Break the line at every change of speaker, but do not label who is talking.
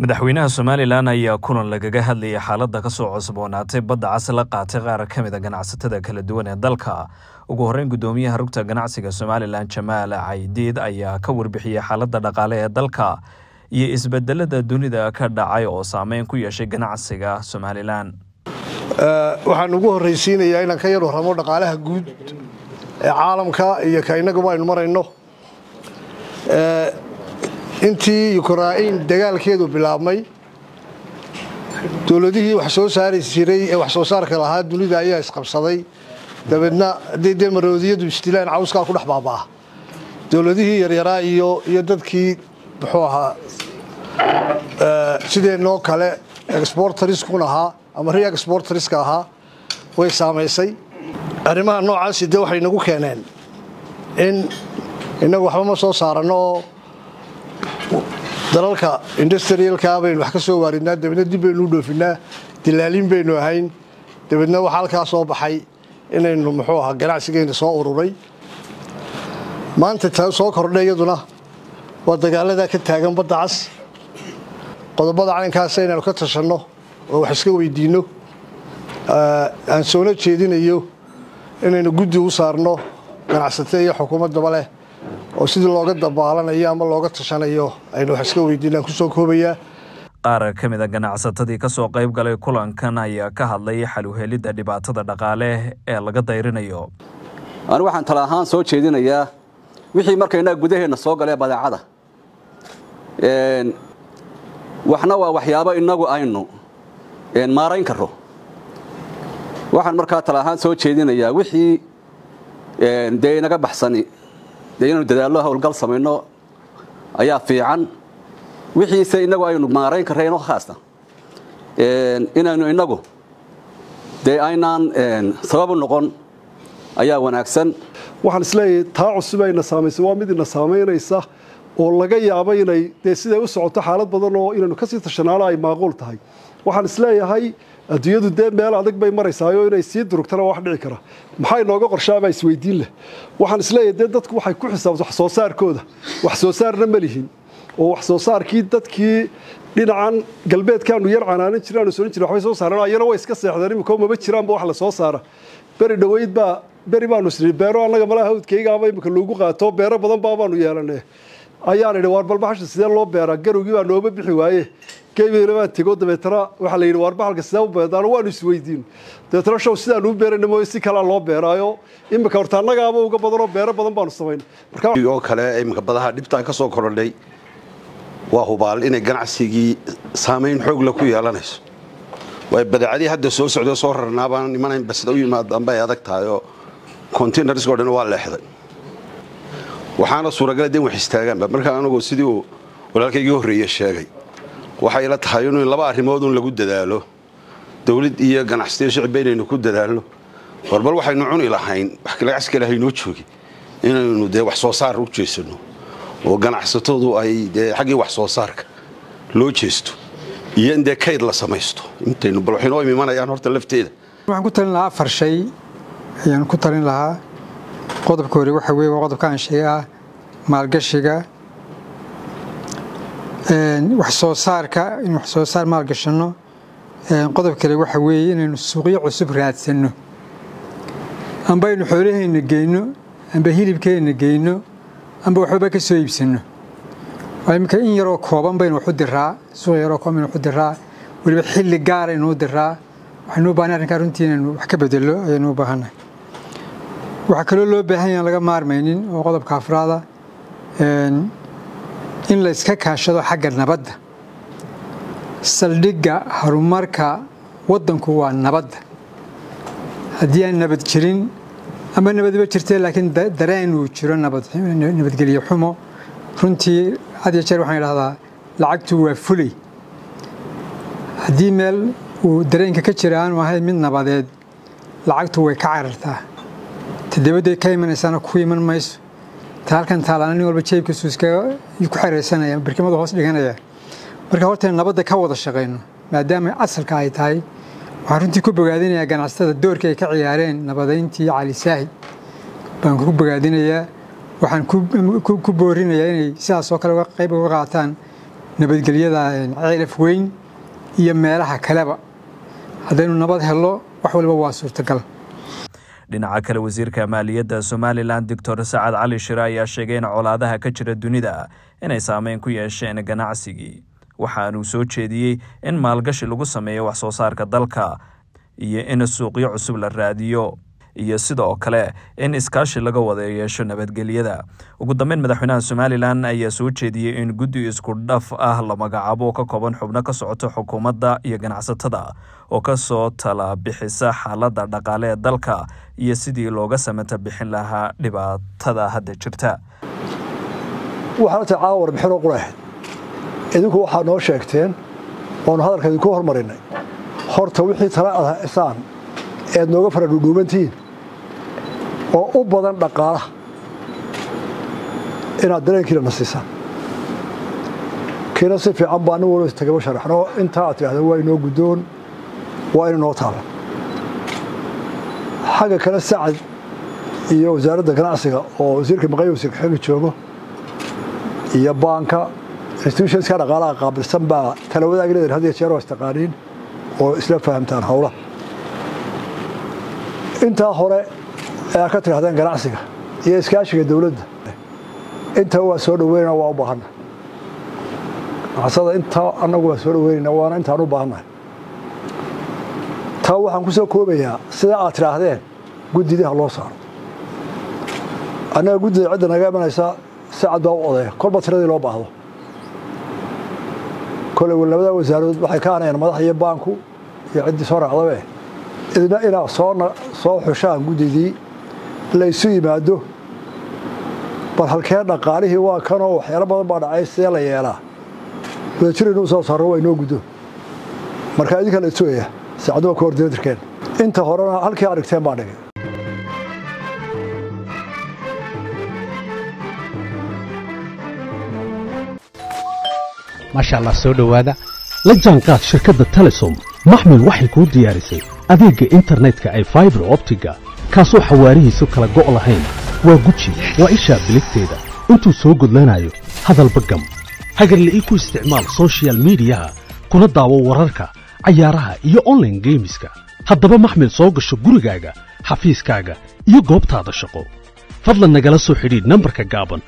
madaxweynaha somalilan ayaa kulan lagaga hadlayay xaaladda ka soo cusboonaatay badda cas la qaatay qaar ka mid a ganacsatada kala duwan ee dalka. Ugu horreyn guddoomiyaha rugta ganacsiga somalilan jamaal caydiid ayaa ka warbixiyey xaaladda dhaqaale ee dalka iyo isbedelada dunida ka dhacay oo saameyn ku yeeshay ganacsiga somalilan.
Waxaan ugu horraysiinayaa inaan ka yar warramo dhaqaalaha guud ee caalamka iyo ka innaguba aynu marayno intii yukrain dagaalkeedu bilaabmay dowladihii wax soo saari jiray ee wax soo saarka lahaa dunida ayaa isqabsaday. Dabeedna haddii dee cawskaa ku dhex baabaa dowladihii yaryaraa iyo iyo dadkii muxuu ahaa sideenoo kale exbortariskun ahaa ama re exbortariska ahaa way saamaysay. Arrimaha noocaasi dee waxay nagu keeneen in innagu waxba ma soo saaranno oo dalalka industrialka baynu wax ka soo waaridnaa dabeedna dib baynu u dhoofinaa dilaaliin baynu ahayn dabeedna waxaa halkaa soo baxay inaynu muxuu ahaa ganacsigeyna soo ururay. Maanta taa soo kordhay iyaduna waa dagaaladaa ka taagan badda cas. Qodobada caynkaasa inaynu ka tashanno oo wax iska weydiinno aan soona jeedinayo inaynu guddi u saarno ganacsato iyo xukuumaddaba leh oo sidii looga dabaalanayo ama looga tashanayo aynu wax iska weydiinaan ku soo koobayaa.
Qaar ka mid a ganacsatadii ka soo qayb galay kulankan ayaa ka hadlay xaluhelidda dhibaatada dhaqaale ee laga dayrinayo.
Anu waxaan tala ahaan soo jeedinayaa wixii marka innaga gudaheenna soo galee badeecada. Waxna waa waxyaabo innagu aynu maarayn karo waxaan markaa tala ahaan soo jeedinayaa wixii dee inaga baxsani dee inaynu dadaallo howlgal samayno ayaa fiican. Wixiise innagu aynu maarayn karrayno haasta inaynu innagu dee aynaan sababu noqon ayaa wanaagsan.
Waxaan is leeyahay taa cusub ayna saamaysay waa mid ina saamaynaysa oo laga yaabo inay dee siday u socoto xaalad badan oo inaynu ka sii tashanaano ay maaquul tahay. Waxaan is leeyahay adduunyadu dee meel adag bay maraysaayo inay sii durugtana wax dhici kara. Maxaa inooga qorshaabaa isweydiin leh? Waxaan is leeyahay dee dadku waxay ku xisaabta wax soo saarkooda. Wax soo saarna ma lihin. Oo wax soo saarkii dadkii dhinacan galbeedkaanu yar canaanan jira aanu soran jira waxbay soo saareen ayana way iska seexdeen imika maba jiraanba wax la soo saara. Beri dhoweyd baa beri baanu isnii beero annaga malaha hawdkaygaaba imika loogu qaato. Beero badan baa yeelanay ayaan idhi waar balbaxasha sidee loo beeraa? Garowgii baa nooba bixi waaye geybeyna baan tego dabeetana waxaa la yidhi waar baxalka u beedaan? Waanu isweydiin dabeetana show sidaanu u beerayna mooye si kalea loo beeraayo. Imika horta annagaaba uga badanoo beero badan baanu samayn.
Oo kale imika badaha dhibtaan ka soo korodhay waa hubaal inay ganacsigii saamayn xoogla ku yeelanayso. Waay badeecadii hadda soo socdo soo rarnaabaan imanayn basida u yimaadaanba ay adag tahay oo dhan waa leexday waxaana suuragala de in wax istaagaanba markaa anagoo sidii uu walaalkaygii horreeye sheegay waxay la tahay in laba arrimood un lagu dadaalo. Dawlad iyo ganacsiyo shicibba inaynu ku dadaalno. Warbal waxaynu cuni lahayn wax kale haynoo joogi inaynu dee wax soo saar u jeesano. Oo ganacsatadu ay dee xaggii wax soo saarka loo jeesto iyo in dee kayd la samaysto. Intaynu bal waxaynoo imanayaan horta lafteeda.
Waxaan ku talin lahaa afar ayaan ku talin lahaa qodobka hore waxa weye waa qodobka aan ah maalgashiga wax soo saarka in wax soo saar maalgashanno qodob kale waxa weeye inaynu suuqyo cusub raadsanno. Amba aynu xoolaheenna geyno amba hilibkeenna geyno amba waxbaba ka soo iibsanno. Iminka in yaroo kooban baynu waxu diraa suuq yaroo kooban baynu waxu diraa weliba xilli gaara inuu diraa waxaynu u baahnay arrinkaa runtii inaynu wax ka bedelo ayaynu u baahannahay waxaa kaloo loo baahan yahan laga maarmaynin oo qodobka afraada in la iska kaashado xagga nabadda. Saldhigga horumarka waddanku waa nabadda. Haddii aan nabad jirin ama nabadba jirtee laakiin dareen uu jiro nabadgelyo xumo. Runtii had iyo jeer waxaan idhahdaa lacagtu waa fulay. Haddii meel uu dareenka ka jira aanu ahayn mid nabadeed. Lacagtu way ka carartaa tadabadday ka imanaysaana ku iman mayso ta halkan taalaana nin walba jeebkiisu iskaga ku xeraysanaya birkimadu hoos dhiganaya marka horta nabadda ka wada shaqayno maadaama asalka ay tahay waxaan runtii ku bogaadinayaa ganacsatada doorkii ay ka ciyaareen nabadayntii cali saahid baan ku bogaadinayaa waxaan ku boorinayaa inay sidaas oo kale qayb uga qaataan nabadgelyada ceelaf weyn iyo meelaha kaleba haddaynu nabad hello wax waliba waa suurtagal
dhinaca kale wasiirka maaliyadda somalilan doctor sacad cali shire ayaa sheegay in colaadaha ka jira dunida inay saameyn ku yeesheen ganacsigii. Waxaanuu soo jeediyey in maalgashi lagu sameeyo wax soo saarka dalka iyo in suuqyo cusub la raadiyo iyo sidoo kale in iskaashi laga wada yeesho nabadgelyada. Ugu dambeyn madaxweynaha somalilan ayaa soo jeediyey in guddi isku dhaf ah la magacaabo oo ka kooban xubno ka socoto xukuumadda iyo ganacsatada oo ka soo tala bixisa xaaladda dhaqaale ee dalka iyo sidii looga samata bixin lahaa dhibaatada hadda jirta.
Idinku waxaa noo sheegteen oonu hadalka idinku hormarinay horta wixii tala ad haysaan eed nooga fara dhuudhuubantihiin oo u badan dhaqaalaha. Inaad dareenkiina na siisaan kiina si fiican baa nin waliba tagaba sharaxno intaa aad tidhahdeen waa inoo guddoon waa ina noo taala xagga kale sacad iyo wasaaradda ganacsiga oo wasiirka maqayo wasiirka joogo iyo baanka institutionska dhaqaalaha qaabilsan baa tala wadaagi leedahin had iyo jeer oo istaqaaniin oo isla fahamtaan howlaha intaa hore ayaa ka tidhahdeen ganacsiga iyo iskaashiga dowladda. Intaa waa soo dhaweynana waa u baahanna ganacsada intaa annagu waa soo dhaweynayna waana intaan u baahannahay taa waxaan ku soo koobayaa sida aad tidhaahdeen guddidii ha loo saaro. Annaga guddida cidda naga imanaysa sacad baa u odaya kolba tiradii loo baahdo. Koley labada wasaarood waxay ka hanayaan madax iyo baanku iyo ciddii soo raacdabe idna inaad soo xushaan guddidii laysu yimaado. Bal halkee dhaqaalihii waa kanoo waxyaalo badan baa dhacay sidee la yeelaa? Wadajir inuu soo saaro waa inoo guddo marka idinka la isugaya saacadu waa koordinatorkeen inta horena halkii arigteen baa dhigay.
Maasha allah soo dhowaada. La jaanqaad shirkadda telesom. Maxmil waxay kuu diyaarisay adeegga internetka ay faibar optiga go' lahayn waa guji waa ishaa biligteeda intuu soo gudlanayo hadalba gam hagarle ii ku isticmaal sochial midiyaha kuna daawo wararka cayaaraha iyo onlaine geemiska haddaba maxmil soo gasho gurigaaga xafiiskaaga iyo goobtaada shaqo fadlan nagala soo xidhiidh nambarka gaaban